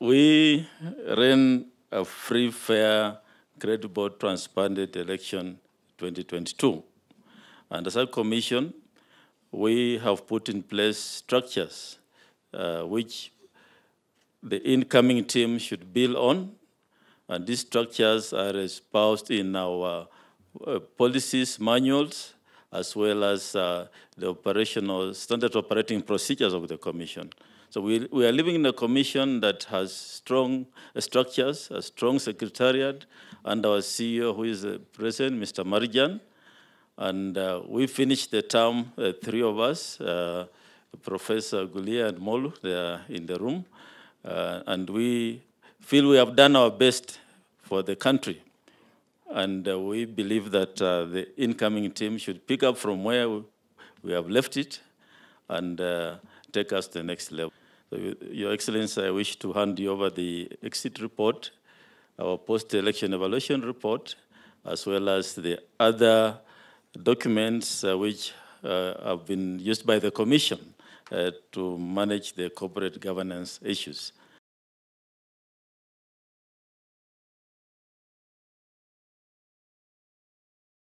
we ran a free, fair, credible, transparent election 2022. And as a commission, we have put in place structures uh, which the incoming team should build on. And these structures are espoused in our uh, policies, manuals, as well as uh, the operational standard operating procedures of the commission. So we, we are living in a commission that has strong structures, a strong secretariat, and our CEO, who is the president, Mr. Marjan. And uh, we finished the term, uh, three of us, uh, Professor Guliye and Molu, they are in the room. Uh, and we feel we have done our best for the country. And uh, we believe that uh, the incoming team should pick up from where we have left it and uh, take us to the next level. So, Your Excellency, I wish to hand you over the exit report, our post-election evaluation report, as well as the other documents uh, which uh, have been used by the Commission uh, to manage the corporate governance issues.